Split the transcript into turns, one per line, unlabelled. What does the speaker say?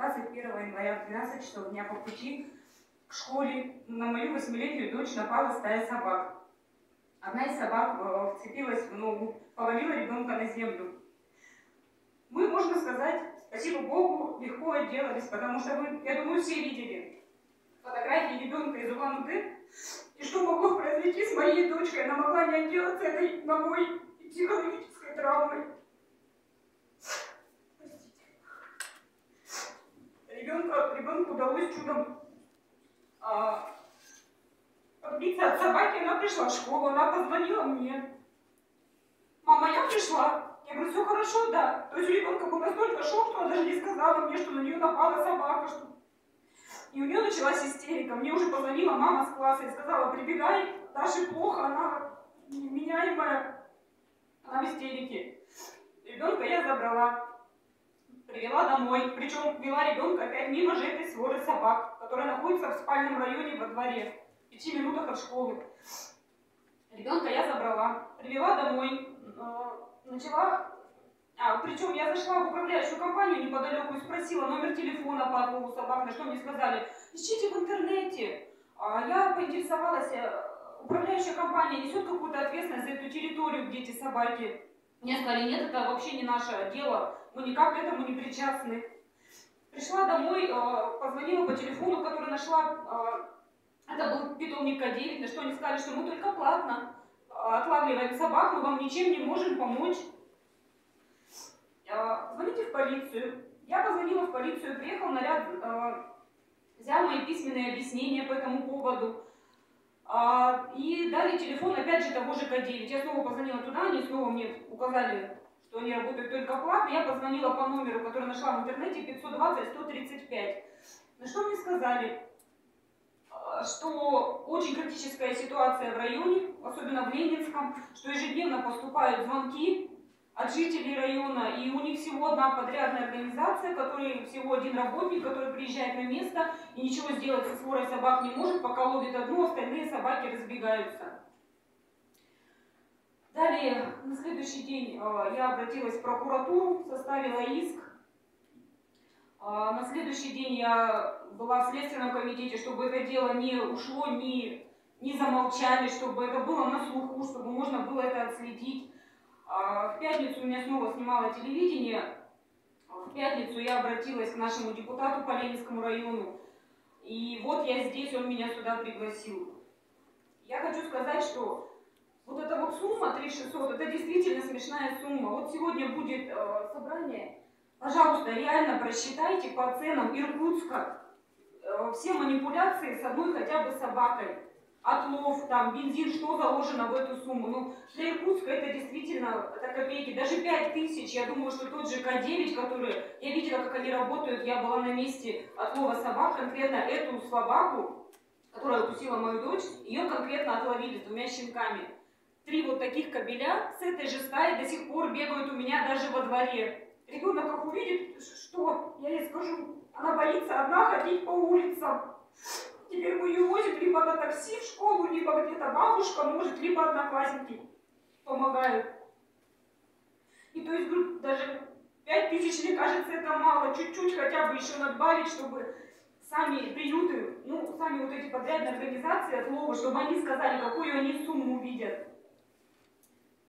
21 января в 12 часов дня по пути к школе на мою восьмилетнюю дочь напала стая собак. Одна из собак э, вцепилась в ногу, повалила ребенка на землю. Мы, можно сказать, спасибо Богу, легко отделались, потому что вы, я думаю, все видели фотографии ребенка из Улан-Удэ, и что могло произойти с моей дочкой, она могла не отделаться этой ногой и психологической травмой. Ребенка, ребенку удалось чудом а, отбиться от собаки, она пришла в школу, она позвонила мне. Мама, я пришла. Я говорю, все хорошо, да. То есть у ребенка был настолько шок, что она даже не сказала мне, что на нее напала собака. Что... И у нее началась истерика. Мне уже позвонила мама с класса и сказала, прибегай, Даше плохо, она меняемая, она в истерике. Ребенка я забрала, привела домой, причем вела ребенка опять мимо же этой своры собак, которая находится в спальном районе во дворе, в пяти минутах от школы. Ребенка я забрала, привела домой, э, начала... А, причем я зашла в управляющую компанию неподалеку и спросила номер телефона по отлову собак, на что мне сказали, ищите в интернете. А я поинтересовалась, э, управляющая компания несет какую-то ответственность за эту территорию, где эти собаки. Мне сказали, нет, это вообще не наше дело, мы никак к этому не причастны. Пришла домой, э, позвонила по телефону, который нашла это был питомник К9, на что они сказали, что мы только платно а, отлавливаем собак, мы вам ничем не можем помочь. Звоните в полицию. Я позвонила в полицию, приехал наряд, взял мои письменные объяснения по этому поводу. И дали телефон, опять же, того же К9. Я снова позвонила туда, они снова мне указали, что они работают только платно. Я позвонила по номеру, который нашла в интернете, 520-135. На что мне сказали, что очень критическая ситуация в районе, особенно в Ленинском, что ежедневно поступают звонки от жителей района, и у них всего одна подрядная организация, который всего один работник, который приезжает на место и ничего сделать со сворой собак не может, пока ловит одну, остальные собаки разбегаются. Далее, на следующий день э, я обратилась в прокуратуру, составила иск. Э, на следующий день я была в Следственном комитете, чтобы это дело не ушло, не, не замолчали, чтобы это было на слуху, чтобы можно было это отследить. А, в пятницу меня снова снимало телевидение. В пятницу я обратилась к нашему депутату по Ленинскому району. И вот я здесь, он меня сюда пригласил. Я хочу сказать, что вот эта вот сумма 3600, это действительно смешная сумма. Вот сегодня будет э, собрание. Пожалуйста, реально просчитайте по ценам Иркутска, Э, все манипуляции с одной хотя бы собакой. Отлов, там, бензин, что заложено в эту сумму. Ну, для Иркутска это действительно, это копейки. Даже 5 тысяч, я думаю, что тот же К9, который, я видела, как они работают, я была на месте отлова собак, конкретно эту собаку, которая укусила мою дочь, ее конкретно отловили с двумя щенками. Три вот таких кабеля с этой же стаи до сих пор бегают у меня даже во дворе. Ребенок как увидит, что, я ей скажу, она боится одна ходить по улицам. Теперь мы ее возим либо на такси в школу, либо где-то бабушка может, либо одноклассники помогают. И то есть, даже пять тысяч, мне кажется, это мало. Чуть-чуть хотя бы еще надбавить, чтобы сами приюты, ну, сами вот эти подрядные организации от Лова, чтобы они сказали, какую они сумму видят.